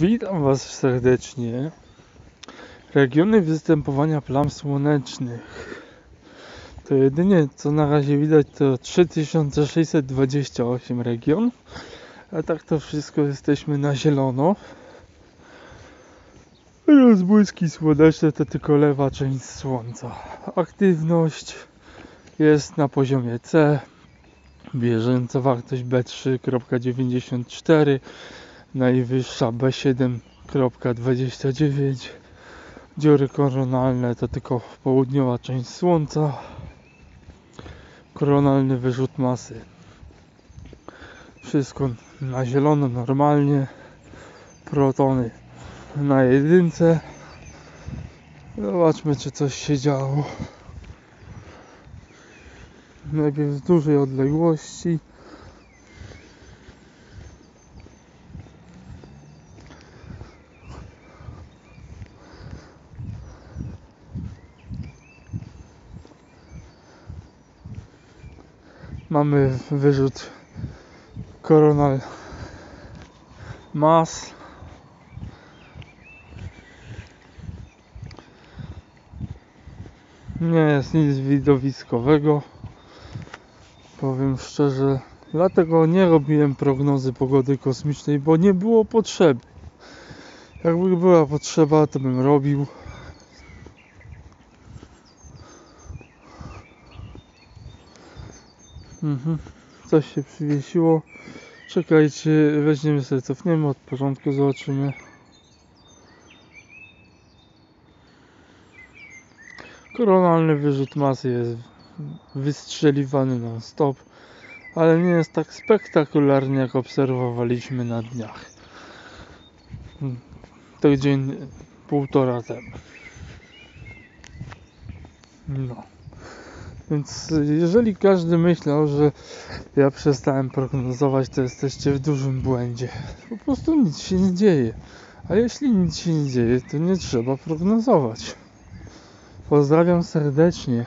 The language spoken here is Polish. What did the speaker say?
Witam Was serdecznie. Regiony występowania plam słonecznych. To jedynie co na razie widać to 3628 region. A tak to wszystko jesteśmy na zielono. Rozbłyski słoneczne to tylko lewa część słońca. Aktywność jest na poziomie C. Bieżąca wartość B3.94 najwyższa B7.29 dziury koronalne to tylko południowa część słońca. Koronalny wyrzut masy. Wszystko na zielono normalnie. Protony na jedynce. Zobaczmy czy coś się działo. Najpierw z dużej odległości mamy wyrzut coronal mass nie jest nic widowiskowego. Powiem szczerze dlatego nie robiłem prognozy pogody kosmicznej bo nie było potrzeby. Jakby była potrzeba to bym robił Mhm. Coś się przywiesiło. Czekajcie, weźmiemy sobie, cofniemy od porządku, zobaczymy. Koronalny wyrzut masy jest wystrzeliwany non stop, ale nie jest tak spektakularnie jak obserwowaliśmy na dniach. To dzień półtora temu. No. Więc jeżeli każdy myślał, że ja przestałem prognozować, to jesteście w dużym błędzie. Po prostu nic się nie dzieje. A jeśli nic się nie dzieje, to nie trzeba prognozować. Pozdrawiam serdecznie.